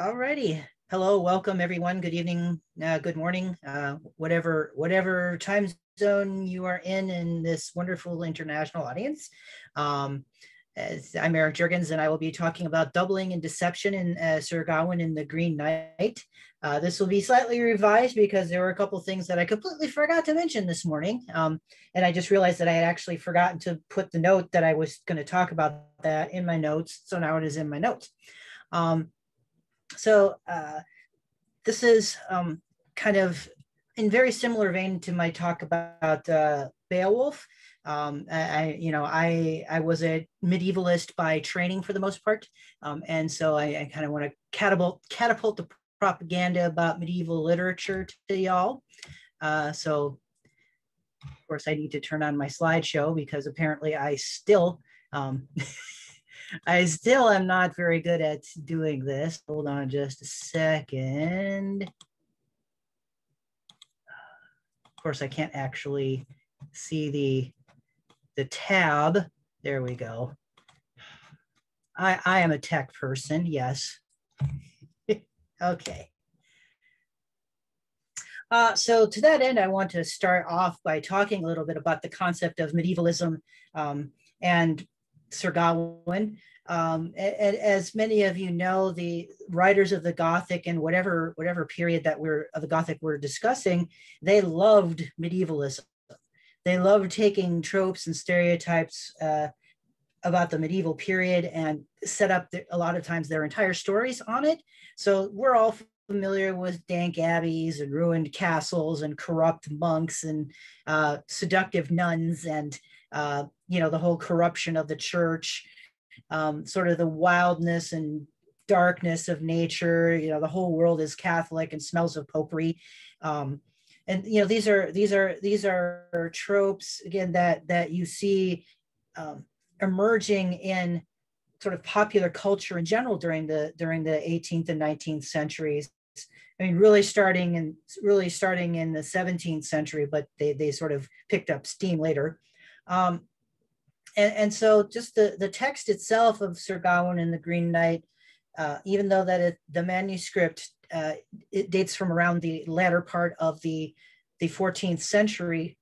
Alrighty. Hello, welcome everyone. Good evening, uh, good morning, uh, whatever whatever time zone you are in in this wonderful international audience. Um, as I'm Eric Jurgens, and I will be talking about doubling and deception in uh, Sir Gawain in the Green Knight. Uh, this will be slightly revised because there were a couple things that I completely forgot to mention this morning. Um, and I just realized that I had actually forgotten to put the note that I was going to talk about that in my notes. So now it is in my notes. Um, so uh, this is um, kind of in very similar vein to my talk about uh, Beowulf. Um, I, you know, I I was a medievalist by training for the most part, um, and so I, I kind of want to catapult catapult the propaganda about medieval literature to y'all. Uh, so, of course, I need to turn on my slideshow because apparently I still um, I still am not very good at doing this. Hold on just a second. Of course, I can't actually see the, the tab. There we go. I, I am a tech person, yes. okay. Uh, so to that end, I want to start off by talking a little bit about the concept of medievalism um, and Sir Gawain. Um, and, as many of you know, the writers of the Gothic and whatever whatever period that we're of the Gothic we're discussing, they loved medievalism. They loved taking tropes and stereotypes uh, about the medieval period and set up the, a lot of times their entire stories on it. So we're all familiar with dank abbeys and ruined castles and corrupt monks and uh, seductive nuns and uh, you know the whole corruption of the church um, sort of the wildness and darkness of nature you know the whole world is catholic and smells of popery um, and you know these are these are these are tropes again that that you see um, emerging in sort of popular culture in general during the during the 18th and 19th centuries I mean, really starting and really starting in the 17th century, but they, they sort of picked up steam later. Um, and, and so just the, the text itself of Sir Gawain and the Green Knight, uh, even though that it, the manuscript, uh, it dates from around the latter part of the, the 14th century,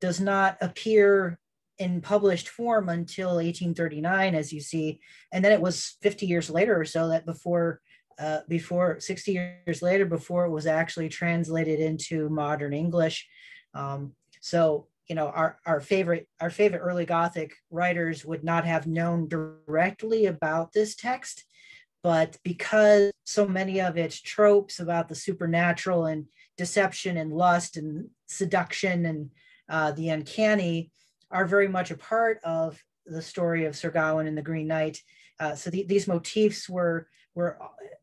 does not appear in published form until 1839, as you see. And then it was 50 years later or so that before, uh, before 60 years later, before it was actually translated into modern English. Um, so you know our, our favorite our favorite early gothic writers would not have known directly about this text but because so many of its tropes about the supernatural and deception and lust and seduction and uh, the uncanny are very much a part of the story of Sir Gawain and the Green Knight. Uh, so the, these motifs were were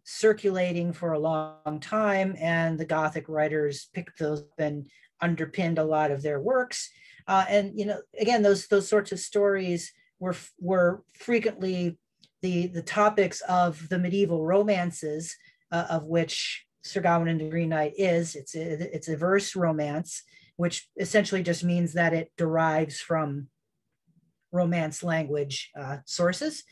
circulating for a long time, and the Gothic writers picked those up and underpinned a lot of their works. Uh, and you know, again, those those sorts of stories were were frequently the the topics of the medieval romances, uh, of which Sir Gawain and the Green Knight is. It's a, it's a verse romance, which essentially just means that it derives from romance language uh, sources.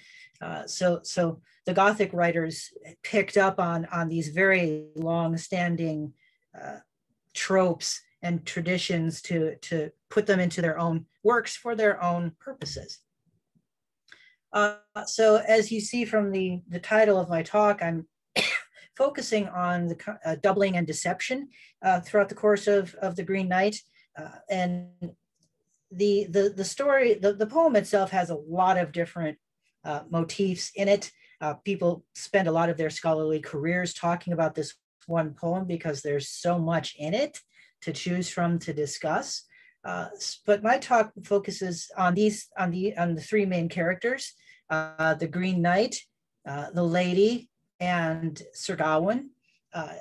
Uh, so so the Gothic writers picked up on on these very long-standing uh, tropes and traditions to, to put them into their own works for their own purposes. Uh, so as you see from the, the title of my talk, I'm focusing on the uh, doubling and deception uh, throughout the course of, of the Green Knight. Uh, and the, the, the story, the, the poem itself has a lot of different uh, motifs in it. Uh, people spend a lot of their scholarly careers talking about this one poem because there's so much in it to choose from to discuss. Uh, but my talk focuses on these on the on the three main characters: uh, the Green Knight, uh, the Lady, and Sir Gawain. Uh,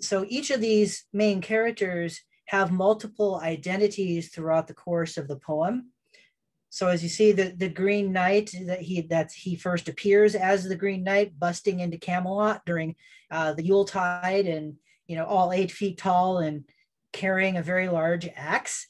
so each of these main characters have multiple identities throughout the course of the poem. So as you see, the, the Green Knight that he that he first appears as the Green Knight, busting into Camelot during uh, the Yuletide, and you know all eight feet tall and carrying a very large axe.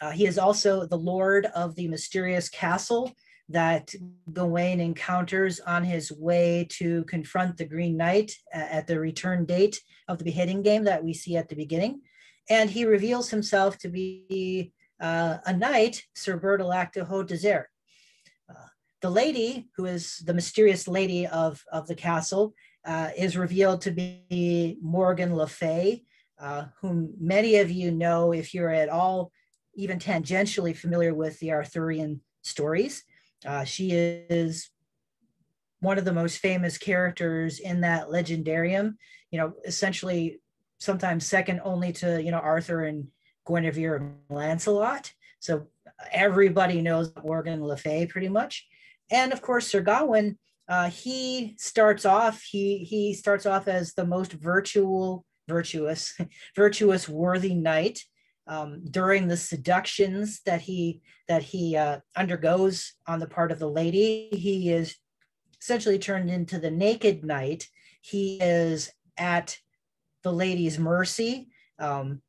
Uh, he is also the lord of the mysterious castle that Gawain encounters on his way to confront the Green Knight at the return date of the beheading game that we see at the beginning. And he reveals himself to be uh, a knight, Sir Bertilac de Haut Desert. Uh, the lady, who is the mysterious lady of, of the castle, uh, is revealed to be Morgan Le Fay, uh, whom many of you know if you're at all even tangentially familiar with the Arthurian stories. Uh, she is one of the most famous characters in that legendarium, you know, essentially sometimes second only to, you know, Arthur and Guinevere and Lancelot. So everybody knows Morgan Le Fay pretty much. And of course, Sir Gawain, uh, he starts off, he, he starts off as the most virtual, virtuous, virtuous, worthy knight um, during the seductions that he that he uh, undergoes on the part of the lady. He is essentially turned into the naked knight. He is at the lady's mercy. Um,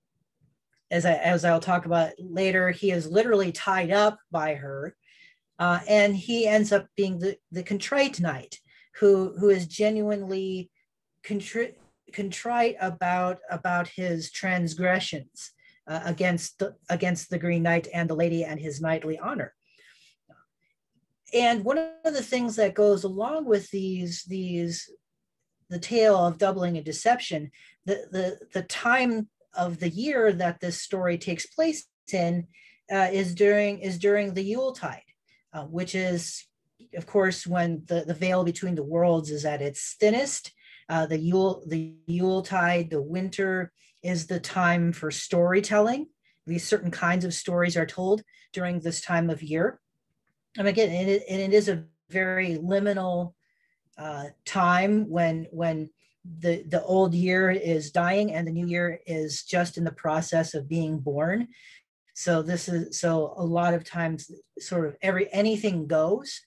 as I as I'll talk about later, he is literally tied up by her, uh, and he ends up being the the contrite knight who who is genuinely contri- contrite about about his transgressions uh, against the, against the Green Knight and the lady and his knightly honor. And one of the things that goes along with these these the tale of doubling and deception, the the the time of the year that this story takes place in uh, is during is during the Yuletide, uh, which is of course when the, the veil between the worlds is at its thinnest. Uh, the Yule the Yule tide, the winter is the time for storytelling. These certain kinds of stories are told during this time of year. And again, it, it is a very liminal uh, time when when the the old year is dying and the new year is just in the process of being born. So this is so a lot of times sort of every anything goes.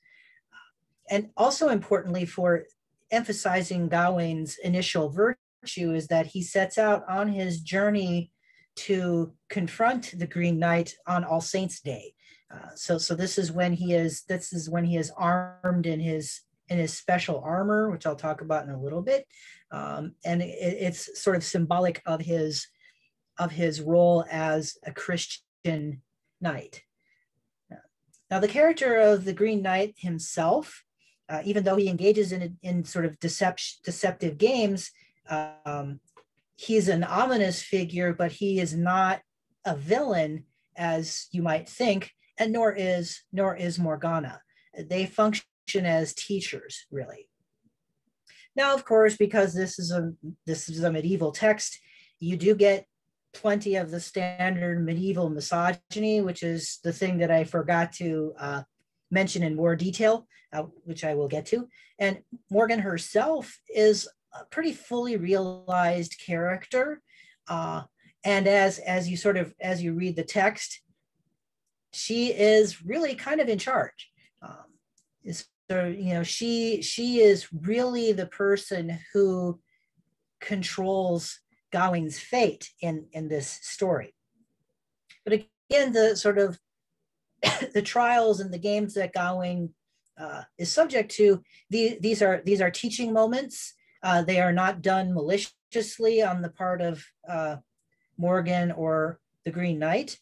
And also importantly for emphasizing Gawain's initial virtue is that he sets out on his journey to confront the Green Knight on All Saints Day. Uh, so, so this is when he is. This is when he is armed in his in his special armor, which I'll talk about in a little bit, um, and it, it's sort of symbolic of his of his role as a Christian knight. Now, the character of the Green Knight himself, uh, even though he engages in in sort of deception, deceptive games, um, he's an ominous figure, but he is not a villain as you might think, and nor is nor is Morgana. They function as teachers, really. Now, of course, because this is a this is a medieval text, you do get plenty of the standard medieval misogyny, which is the thing that I forgot to uh, mention in more detail, uh, which I will get to. And Morgan herself is a pretty fully realized character. Uh, and as as you sort of as you read the text, she is really kind of in charge. Um, so you know she she is really the person who controls Gawain's fate in in this story. But again, the sort of the trials and the games that Gawain uh, is subject to, the, these are these are teaching moments. Uh, they are not done maliciously on the part of uh, Morgan or the Green Knight.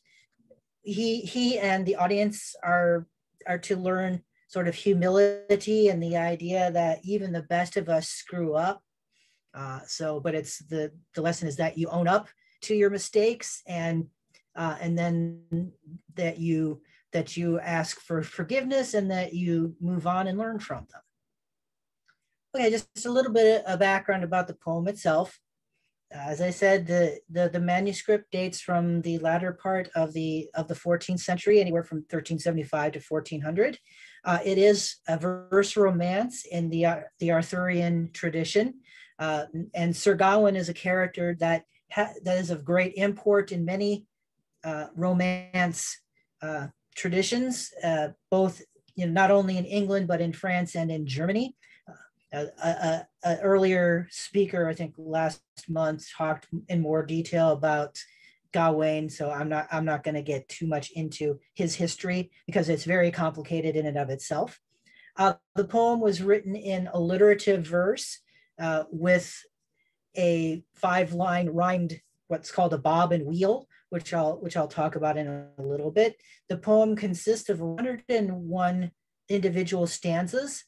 He, he and the audience are, are to learn sort of humility and the idea that even the best of us screw up. Uh, so, but it's the, the lesson is that you own up to your mistakes and, uh, and then that you, that you ask for forgiveness and that you move on and learn from them. Okay, just a little bit of background about the poem itself. As I said, the, the, the manuscript dates from the latter part of the of the 14th century, anywhere from 1375 to 1400. Uh, it is a verse romance in the, uh, the Arthurian tradition. Uh, and Sir Gawain is a character that, that is of great import in many uh, romance uh, traditions, uh, both you know, not only in England, but in France and in Germany a, earlier speaker, I think last month, talked in more detail about Gawain, so I'm not I'm not going to get too much into his history because it's very complicated in and of itself. Uh, the poem was written in alliterative verse uh, with a five-line rhymed what's called a bob and wheel, which I'll which I'll talk about in a little bit. The poem consists of 101 individual stanzas,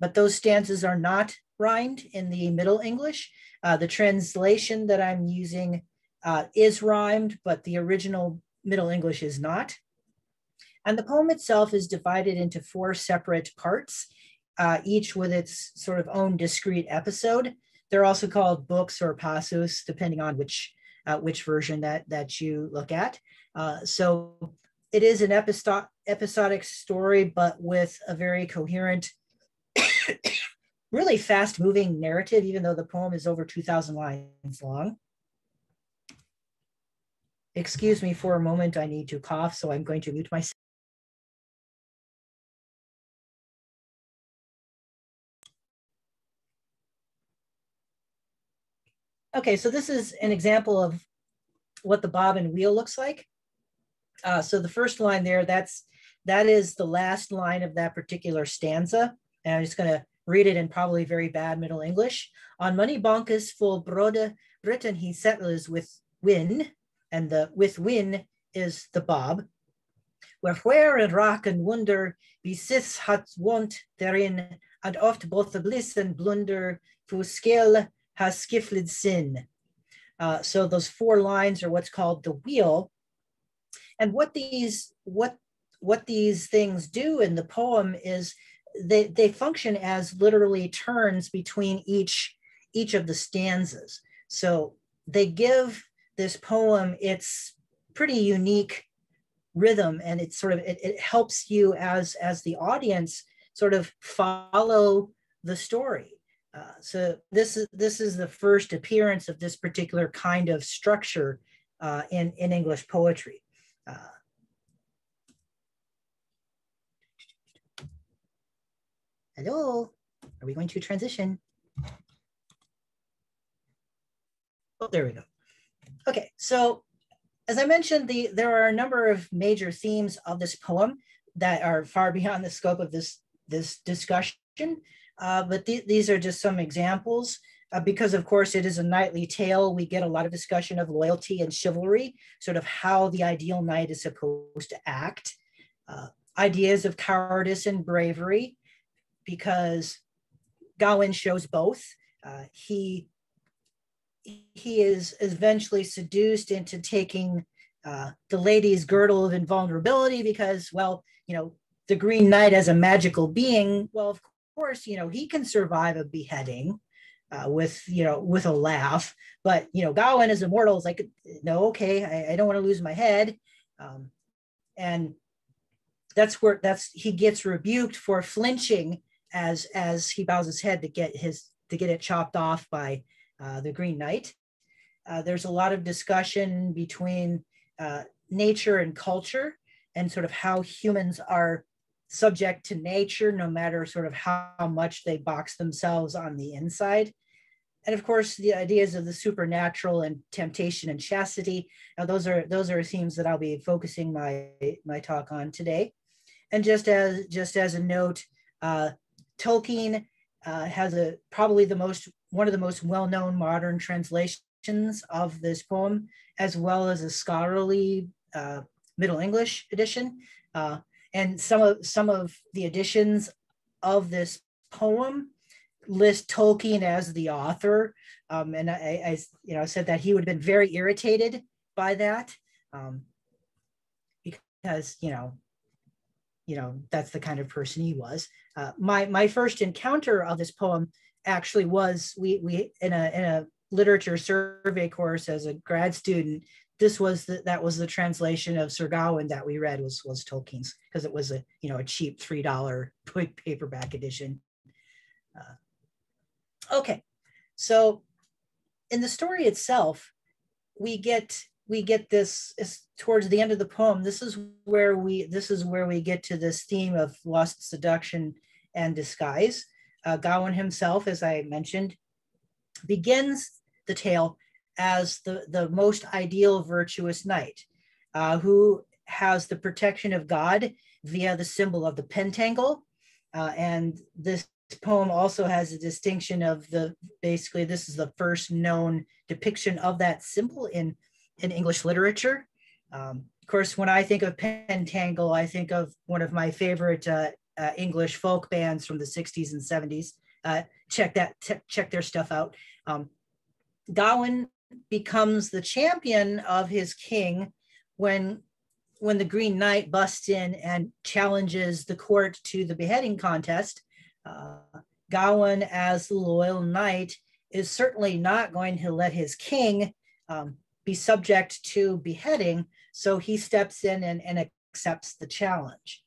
but those stanzas are not rhymed in the Middle English. Uh, the translation that I'm using uh, is rhymed, but the original Middle English is not. And the poem itself is divided into four separate parts, uh, each with its sort of own discrete episode. They're also called books or passus, depending on which uh, which version that that you look at. Uh, so it is an episodic story, but with a very coherent, really fast moving narrative, even though the poem is over 2,000 lines long. Excuse me for a moment, I need to cough, so I'm going to mute myself. Okay, so this is an example of what the bob and wheel looks like. Uh, so the first line there, that's that is the last line of that particular stanza. And I'm just going to read it in probably very bad Middle English. On money bonkers full broad Britain he settlers with win, and the with win is the bob. Where where and rock and wonder be besits hat want therein, and oft both the bliss and blunder, fu skill has skifled sin. Uh, so those four lines are what's called the wheel. And what these what what these things do in the poem is they, they function as literally turns between each each of the stanzas. So they give this poem its pretty unique rhythm and it sort of it, it helps you as as the audience sort of follow the story uh, so this is this is the first appearance of this particular kind of structure uh, in in english poetry. Uh, hello? Are we going to transition? Oh there we go. Okay, so as I mentioned, the there are a number of major themes of this poem that are far beyond the scope of this this discussion, uh, but th these are just some examples. Uh, because of course it is a knightly tale, we get a lot of discussion of loyalty and chivalry, sort of how the ideal knight is supposed to act. Uh, ideas of cowardice and bravery, because Gawain shows both. Uh, he he is eventually seduced into taking uh, the lady's girdle of invulnerability because, well, you know, the Green Knight as a magical being, well, of course, you know, he can survive a beheading uh, with, you know, with a laugh. But, you know, Gawain is immortal is like, no, okay, I, I don't want to lose my head. Um, and that's where that's he gets rebuked for flinching as as he bows his head to get his to get it chopped off by uh, the Green Knight. Uh, there's a lot of discussion between uh, nature and culture and sort of how humans are subject to nature, no matter sort of how much they box themselves on the inside. And of course, the ideas of the supernatural and temptation and chastity. Now, those are those are themes that I'll be focusing my my talk on today. And just as just as a note, uh, Tolkien uh, has a probably the most one of the most well-known modern translations of this poem, as well as a scholarly uh, Middle English edition. Uh, and some of some of the editions of this poem list Tolkien as the author. Um, and I, I, you know, said that he would have been very irritated by that um, because, you know, you know, that's the kind of person he was. Uh, my, my first encounter of this poem actually was we we in a in a literature survey course as a grad student this was the, that was the translation of Sir Gawain that we read was was Tolkien's because it was a you know a cheap three dollar paperback edition. Uh, okay, so in the story itself, we get we get this towards the end of the poem. This is where we this is where we get to this theme of lust, seduction, and disguise. Uh, Gawain himself, as I mentioned, begins the tale as the, the most ideal virtuous knight uh, who has the protection of God via the symbol of the pentangle. Uh, and this poem also has a distinction of the basically this is the first known depiction of that symbol in in English literature. Um, of course, when I think of pentangle, I think of one of my favorite uh, uh, English folk bands from the 60s and 70s. Uh, check that, check their stuff out. Um, Gawain becomes the champion of his king when when the Green Knight busts in and challenges the court to the beheading contest. Uh, Gawain, as the loyal knight, is certainly not going to let his king um, be subject to beheading, so he steps in and, and accepts the challenge,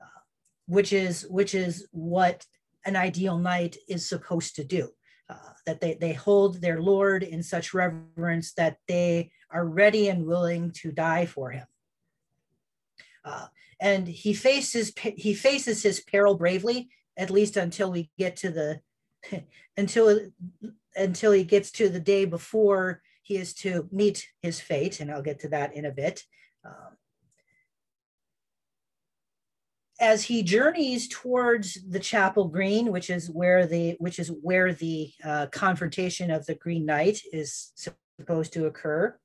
uh, which is which is what an ideal knight is supposed to do uh, that they, they hold their Lord in such reverence that they are ready and willing to die for him. Uh, and he faces he faces his peril bravely, at least until we get to the until until he gets to the day before he is to meet his fate, and I'll get to that in a bit. Um, as he journeys towards the chapel green which is where the which is where the uh, confrontation of the green knight is supposed to occur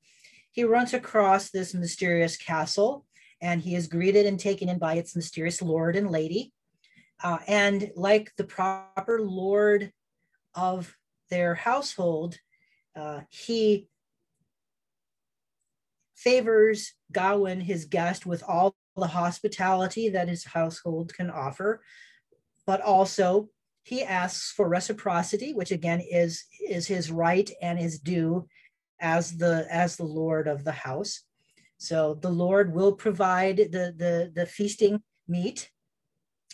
he runs across this mysterious castle and he is greeted and taken in by its mysterious lord and lady uh, and like the proper lord of their household uh, he favors Gawain, his guest, with all the hospitality that his household can offer, but also he asks for reciprocity, which again is is his right and his due as the as the lord of the house. So the Lord will provide the the, the feasting meat,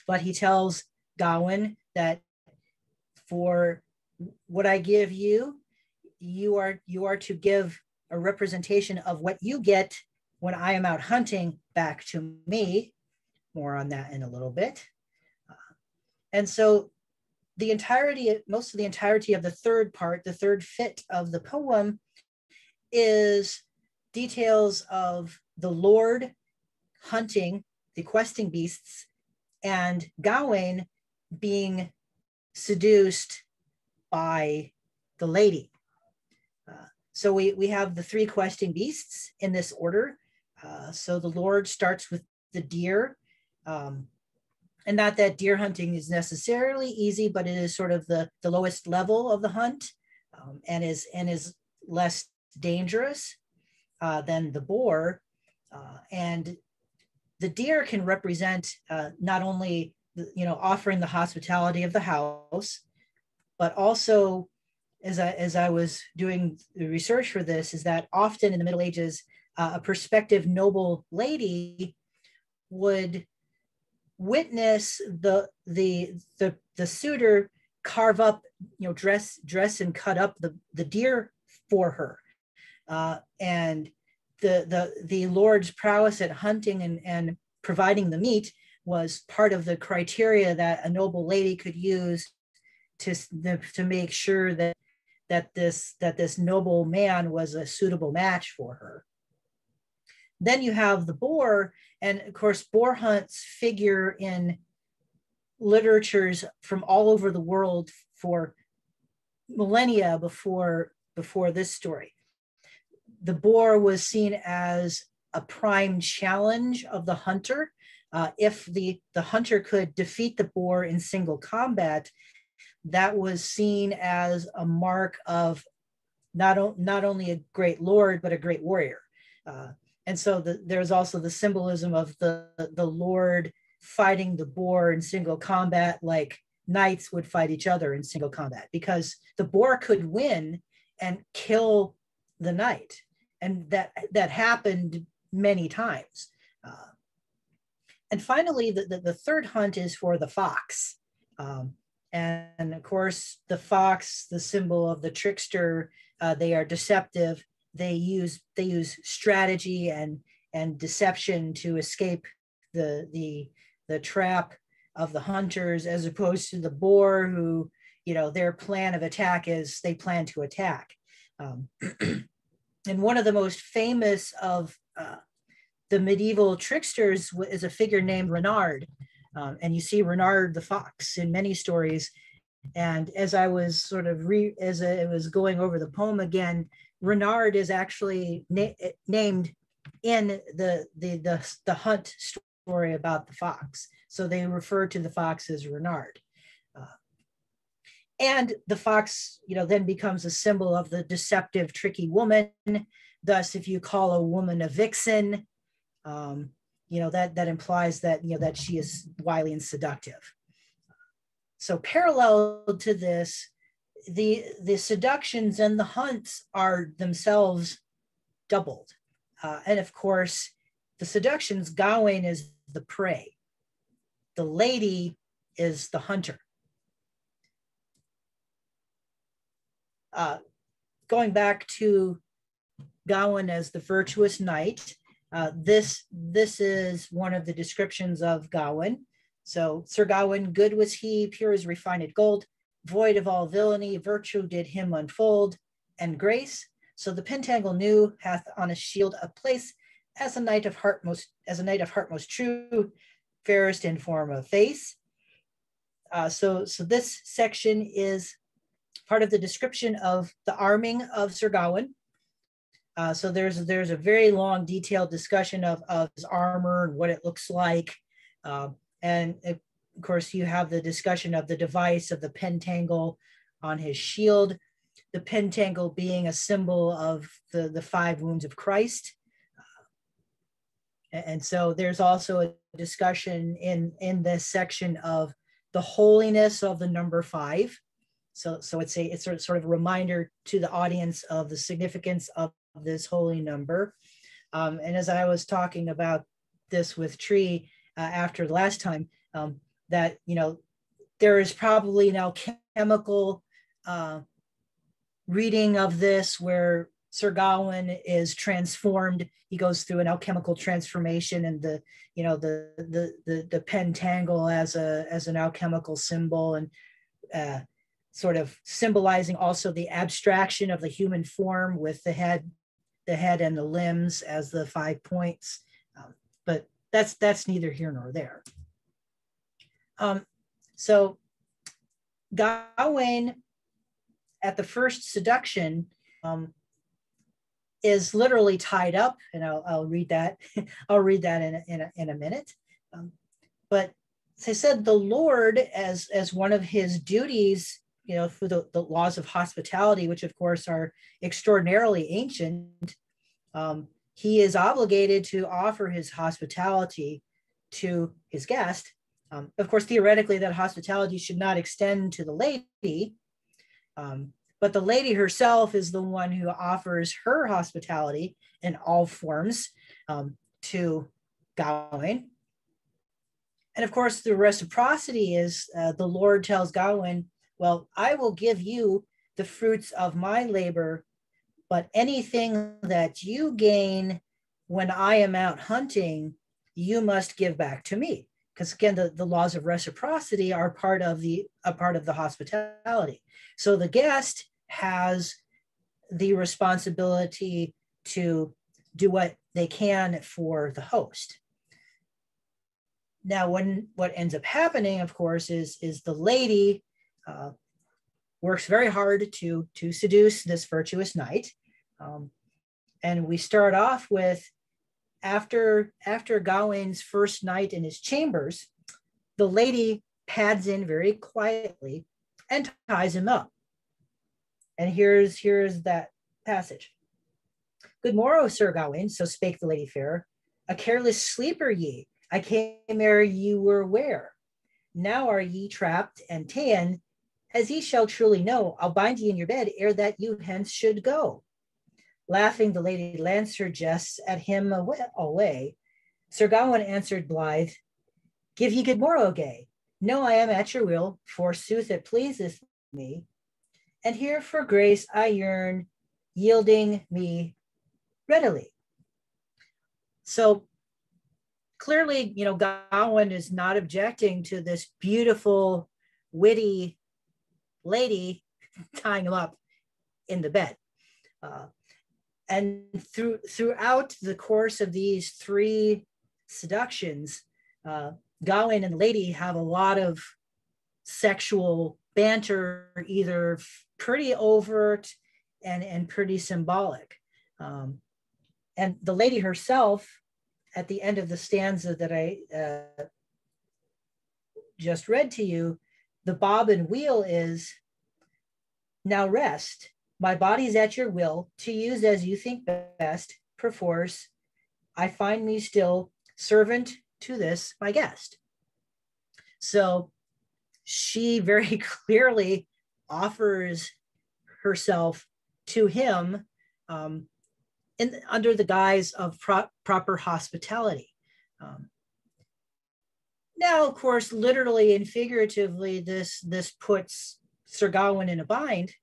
but he tells Gawain that for what I give you, you are you are to give a representation of what you get when I am out hunting back to me. More on that in a little bit. Uh, and so the entirety, most of the entirety of the third part, the third fit of the poem is details of the Lord hunting the questing beasts and Gawain being seduced by the lady. Uh, so we, we have the three questing beasts in this order. Uh, so the Lord starts with the deer. Um, and not that deer hunting is necessarily easy, but it is sort of the, the lowest level of the hunt um, and is and is less dangerous uh, than the boar. Uh, and the deer can represent uh, not only you know offering the hospitality of the house, but also as I, as I was doing the research for this, is that often in the Middle Ages, uh, a prospective noble lady would witness the the the the suitor carve up you know dress dress and cut up the the deer for her. Uh, and the the the lord's prowess at hunting and and providing the meat was part of the criteria that a noble lady could use to to make sure that that this that this noble man was a suitable match for her then you have the boar, and of course, boar hunts figure in literatures from all over the world for millennia before before this story. The boar was seen as a prime challenge of the hunter. Uh, if the, the hunter could defeat the boar in single combat, that was seen as a mark of not, not only a great lord, but a great warrior. Uh, and so the, there's also the symbolism of the, the Lord fighting the boar in single combat, like knights would fight each other in single combat, because the boar could win and kill the knight. And that, that happened many times. Uh, and finally, the, the, the, third hunt is for the fox. Um, and of course, the fox, the symbol of the trickster, uh, they are deceptive they use they use strategy and and deception to escape the the the trap of the hunters as opposed to the boar who you know their plan of attack is they plan to attack Um, and one of the most famous of uh, the medieval tricksters is a figure named Renard. Um, and you see Renard the fox in many stories. And as I was sort of re, as I was going over the poem again, Renard is actually na- named in the, the the the hunt story about the fox. So they refer to the fox as Renard. Uh, and the fox, you know, then becomes a symbol of the deceptive, tricky woman. Thus, if you call a woman a vixen, um, you know that that implies that you know that she is wily and seductive. So parallel to this, the the seductions and the hunts are themselves doubled, uh, and of course, the seductions Gawain is the prey, the lady is the hunter. Uh, going back to Gawain as the virtuous knight, uh, this, this is one of the descriptions of Gawain. So Sir Gawain, good was he, pure as refined gold, void of all villainy, virtue did him unfold, and grace. So the Pentangle knew hath on his shield a place as a knight of heart most, as a knight of heart most true, fairest in form of face. Uh, so, so this section is part of the description of the arming of Sir Gawain. Uh, so there's there's a very long, detailed discussion of, of his armor and what it looks like. Uh, and of course, you have the discussion of the device of the pentangle on his shield, the pentangle being a symbol of the, the five wounds of Christ. Uh, and so there's also a discussion in, in this section of the holiness of the number five. So, so it's a it's sort of, sort of a reminder to the audience of the significance of this holy number. Um, and as I was talking about this with Tree uh, after last time, um, that you know there is probably an alchemical uh, reading of this where Sir Gawain is transformed. He goes through an alchemical transformation, and the you know the the the, the pentangle as a as an alchemical symbol, and uh, sort of symbolizing also the abstraction of the human form with the head, the head and the limbs as the five points. Um, but that's that's neither here nor there. Um, so Gawain at the first seduction um, is literally tied up, and I'll, I'll read that. I'll read that in a, in a, in a minute. Um, but I said, the Lord, as as one of his duties, you know, through the, the laws of hospitality, which of course are extraordinarily ancient, um, he is obligated to offer his hospitality to his guest. Um, of course, theoretically, that hospitality should not extend to the lady, um, but the lady herself is the one who offers her hospitality in all forms um, to Gawain. And of course, the reciprocity is uh, the Lord tells Gawain, well, I will give you the fruits of my labor, but anything that you gain when I am out hunting, you must give back to me. Because again, the, the laws of reciprocity are part of the a part of the hospitality. So the guest has the responsibility to do what they can for the host. Now, when what ends up happening, of course, is is the lady uh, works very hard to, to seduce this virtuous knight. Um, and we start off with after, after Gawain's first night in his chambers, the lady pads in very quietly and ties him up. And here's, here's that passage. Good morrow, Sir Gawain, so spake the lady fair. A careless sleeper ye, I came ere you were aware. Now are ye trapped and ta'en as ye shall truly know, I'll bind ye in your bed ere that you hence should go. Laughing, the lady Lancer jests at him away. Sir Gawain answered blithe, Give ye good morrow, gay. No, I am at your will, forsooth it pleaseth me. And here for grace I yearn, yielding me readily. So clearly, you know, Gawain is not objecting to this beautiful, witty lady tying him up in the bed. Uh, and through, throughout the course of these three seductions, uh, Gawain and Lady have a lot of sexual banter, either pretty overt and, and pretty symbolic. Um, and the lady herself, at the end of the stanza that I uh, just read to you, the bob and wheel is now rest. My body is at your will to use as you think best, perforce. I find me still servant to this, my guest. So she very clearly offers herself to him um, in, under the guise of pro proper hospitality. Um, now, of course, literally and figuratively, this, this puts Sir Gawain in a bind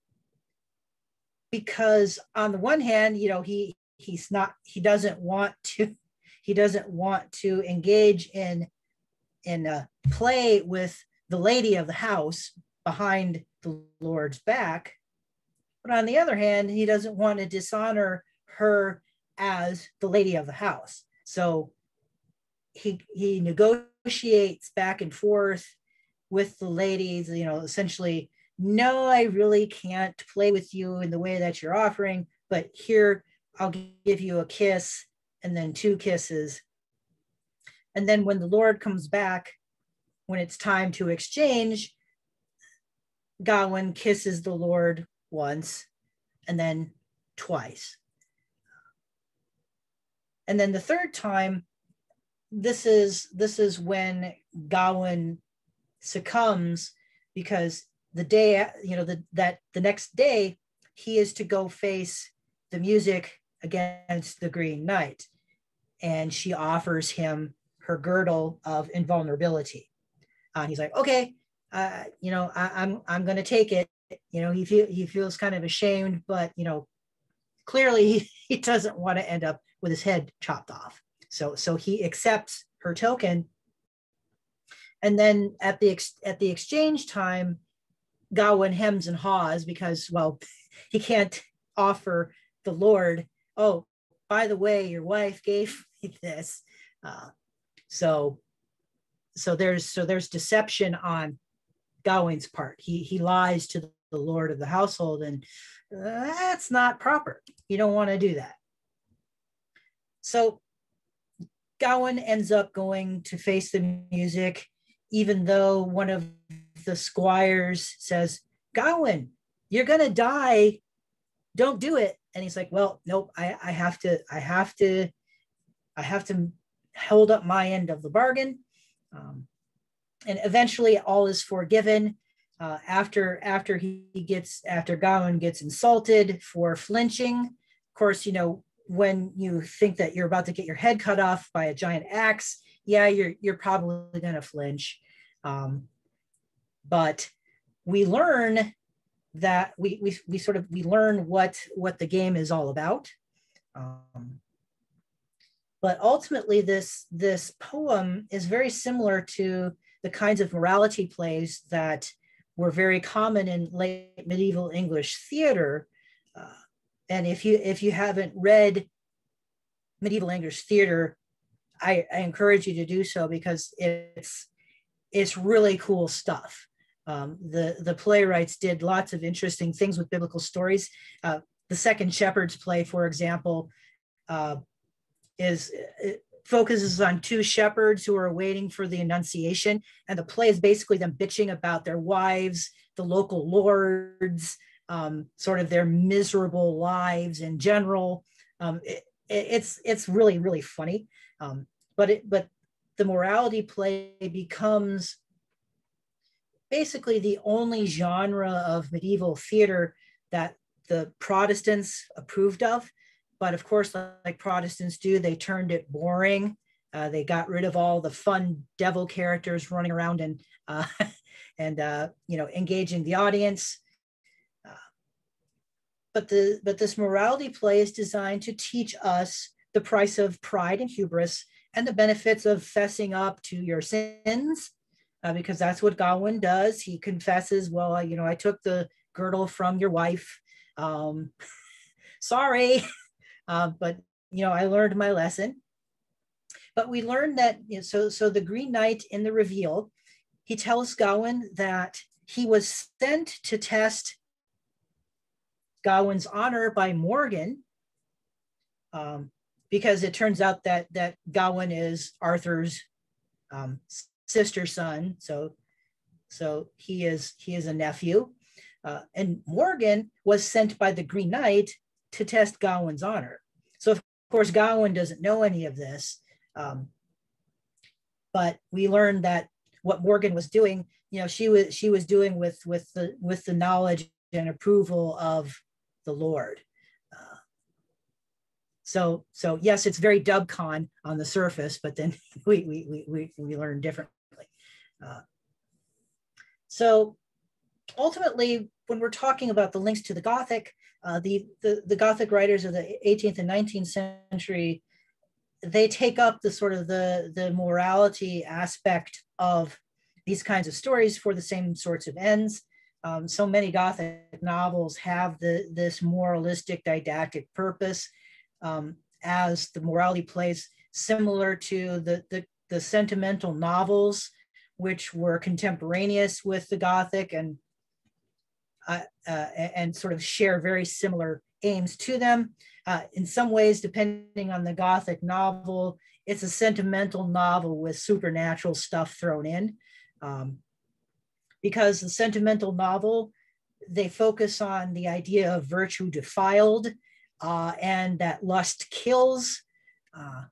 because on the one hand, you know, he he's not he doesn't want to he doesn't want to engage in in a play with the lady of the house behind the Lord's back. But on the other hand, he doesn't want to dishonor her as the lady of the house. So he he negotiates back and forth with the ladies, you know, essentially, no, I really can't play with you in the way that you're offering, but here I'll give you a kiss and then two kisses. And then when the Lord comes back, when it's time to exchange, Gawain kisses the Lord once and then twice. And then the third time, this is this is when Gawain succumbs because the day you know the, that the next day he is to go face the music against the Green Knight, and she offers him her girdle of invulnerability. Uh, he's like, okay, uh, you know, I, I'm I'm going to take it. You know, he feel he feels kind of ashamed, but you know, clearly he, he doesn't want to end up with his head chopped off. So so he accepts her token. And then at the ex, at the exchange time, Gawain hems and haws because well, he can't offer the Lord. Oh, by the way, your wife gave me this. Uh, so so there's so there's deception on Gawain's part. He he lies to the lord of the household, and that's not proper. You don't want to do that. So Gawain ends up going to face the music, even though one of the squires says, Gawain, you're gonna die. Don't do it. And he's like, Well, nope, I, I have to, I have to, I have to hold up my end of the bargain. Um, and eventually all is forgiven uh, after after he gets after Gawain gets insulted for flinching. Of course, you know when you think that you're about to get your head cut off by a giant axe, yeah, you're you're probably to flinch. Um, but we learn that we, we we sort of we learn what what the game is all about. Um, but ultimately, this this poem is very similar to the kinds of morality plays that were very common in late medieval English theater. Uh, and if you if you haven't read medieval English theater, I, I, encourage you to do so because it's it's really cool stuff. Um, the the playwrights did lots of interesting things with biblical stories. Uh, the Second Shepherds play, for example, uh, is focuses on two shepherds who are waiting for the Annunciation, and the play is basically them bitching about their wives, the local lords, um, sort of their miserable lives in general. Um, it, it, it's it's really really funny, um, but it but the morality play becomes basically the only genre of medieval theater that the Protestants approved of. But of course, like Protestants do, they turned it boring. Uh, they got rid of all the fun devil characters running around and uh, and uh, you know engaging the audience. Uh, but the but this morality play is designed to teach us the price of pride and hubris and the benefits of fessing up to your sins, uh, because that's what Gawain does. He confesses, well, you know, I took the girdle from your wife. Um, sorry. Uh, but, you know, I learned my lesson. But we learned that, you know, so, so the Green Knight in the reveal, he tells Gawain that he was sent to test Gawain's honor by Morgan, um, because it turns out that that Gawain is Arthur's um, sister son, so so he is he is a nephew, uh, and Morgan was sent by the Green Knight to test Gawain's honor. So of course Gawain doesn't know any of this, um, but we learned that what Morgan was doing, you know, she was she was doing with with the with the knowledge and approval of the Lord. So, so yes, it's very dubcon on the surface, but then we, we, we, we learn differently. Uh, so ultimately, when we're talking about the links to the Gothic, uh, the, the, the Gothic writers of the 18th and 19th century, they take up the sort of the, the morality aspect of these kinds of stories for the same sorts of ends. Um, so many Gothic novels have the, this moralistic didactic purpose um, as the morality plays similar to the, the, the, sentimental novels, which were contemporaneous with the Gothic and, uh, uh, and sort of share very similar aims to them. Uh, in some ways, depending on the Gothic novel, it's a sentimental novel with supernatural stuff thrown in. Um, because the sentimental novel, they focus on the idea of virtue defiled uh, and that lust kills. Uh,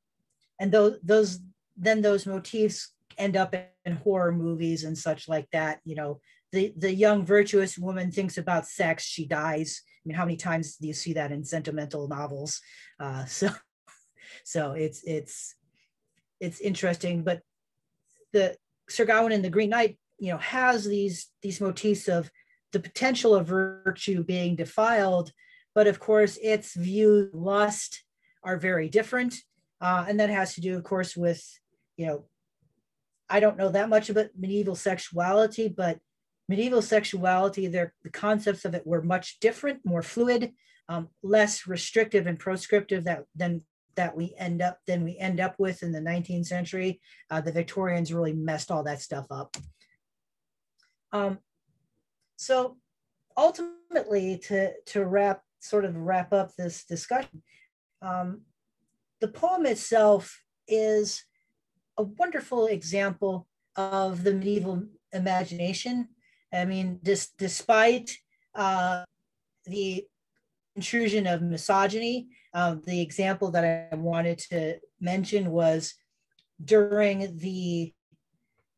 and those, those, then those motifs end up in horror movies and such like that. You know, the, the young virtuous woman thinks about sex, she dies. I mean, how many times do you see that in sentimental novels? Uh, so, so it's, it's, it's interesting, but the Sir Gawain and the Green Knight you know has these these motifs of the potential of virtue being defiled but of course its view lust are very different. Uh, and that has to do of course with you know i don't know that much about medieval sexuality but medieval sexuality there the concepts of it were much different more fluid um, less restrictive and proscriptive that than that we end up than we end up with in the 19th century. Uh, the victorians really messed all that stuff up. Um, so ultimately, to, to wrap sort of wrap up this discussion, um, the poem itself is a wonderful example of the medieval imagination. I mean, dis- despite uh, the intrusion of misogyny, uh, the example that I wanted to mention was during the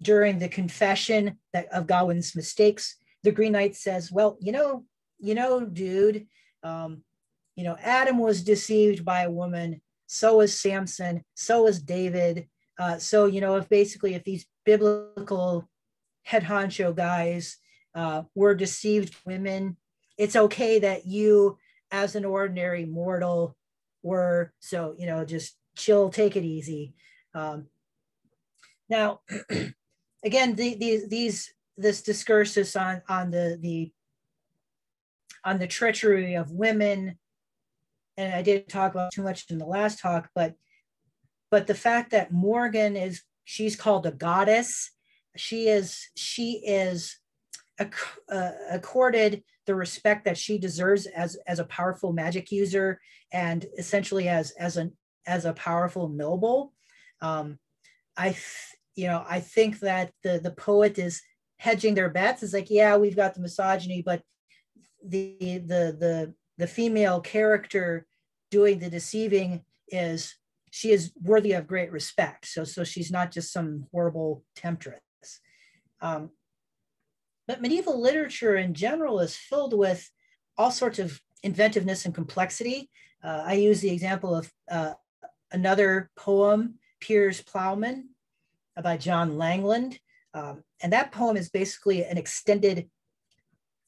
during the confession that, of Gawain's mistakes, the Green Knight says, "Well, you know, you know, dude, um, you know, Adam was deceived by a woman. So was Samson. So was David. Uh, so you know, if basically if these biblical head honcho guys uh, were deceived women, it's okay that you, as an ordinary mortal, were. So you know, just chill, take it easy." Um, now, again, the, the, these this discursus on on the the on the treachery of women, and I didn't talk about too much in the last talk, but but the fact that Morgan is she's called a goddess, she is she is uh, accorded the respect that she deserves as as a powerful magic user and essentially as as an as a powerful noble. Um, I you know, I think that the the poet is hedging their bets. It's like, yeah, we've got the misogyny, but the the the the female character doing the deceiving is she is worthy of great respect. So so she's not just some horrible temptress. Um, but medieval literature in general is filled with all sorts of inventiveness and complexity. Uh, I use the example of uh, another poem, Piers Plowman, by John Langland. Um, and that poem is basically an extended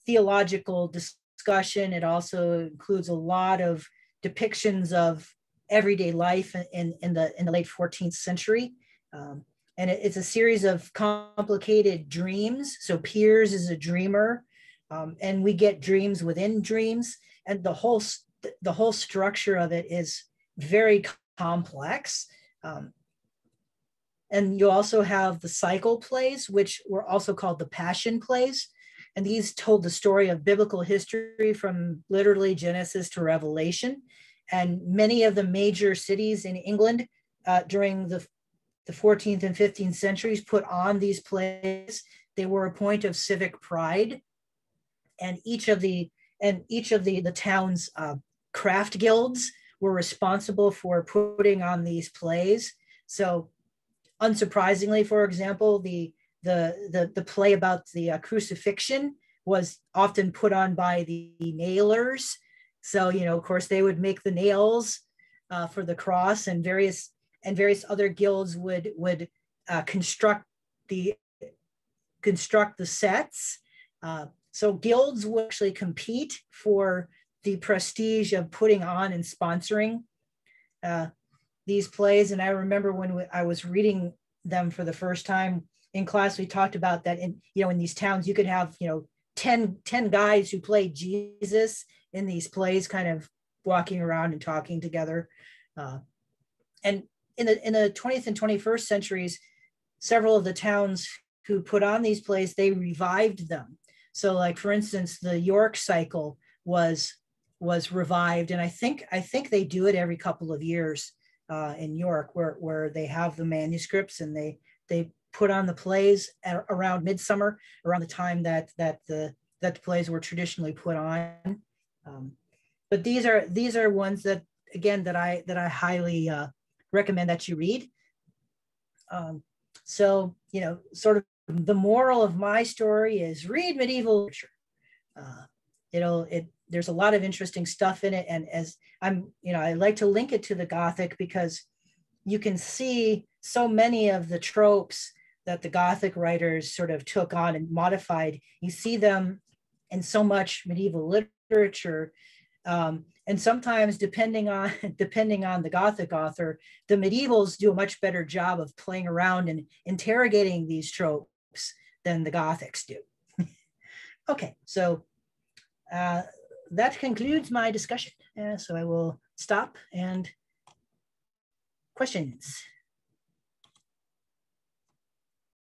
theological discussion. It also includes a lot of depictions of everyday life in, in, the, in the late 14th century. Um, and it, it's a series of complicated dreams. So Piers is a dreamer, um, and we get dreams within dreams. And the whole th the whole structure of it is very complex. Um, and you also have the cycle plays, which were also called the passion plays. And these told the story of biblical history from literally Genesis to Revelation. And many of the major cities in England uh, during the, the 14th and 15th centuries put on these plays. They were a point of civic pride. And each of the and each of the, the town's uh, craft guilds were responsible for putting on these plays. So unsurprisingly, for example, the the the, the play about the uh, crucifixion was often put on by the nailers. So you know, of course, they would make the nails uh, for the cross, and various and various other guilds would would uh, construct the construct the sets. Uh, so guilds would actually compete for the prestige of putting on and sponsoring uh, these plays. And I remember when I was reading them for the first time in class, we talked about that in, you know, in these towns, you could have, you know, 10, 10 guys who play Jesus in these plays, kind of walking around and talking together. Uh, and in the, in the 20th and 21st centuries, several of the towns who put on these plays, they revived them. So like, for instance, the York cycle was was revived and i think i think they do it every couple of years uh, in York, where where they have the manuscripts and they they put on the plays at, around midsummer, around the time that that the that the plays were traditionally put on. Um, but these are these are ones that again that I that I highly uh, recommend that you read. Um, so you know, sort of the moral of my story is read medieval literature. Uh, it'll it there's a lot of interesting stuff in it. And as I'm, you know, I like to link it to the Gothic because you can see so many of the tropes that the Gothic writers sort of took on and modified. You see them in so much medieval literature. Um, and sometimes depending on depending on the Gothic author, the medievals do a much better job of playing around and interrogating these tropes than the Gothics do. okay, so uh, that concludes my discussion. Uh, so I will stop and questions.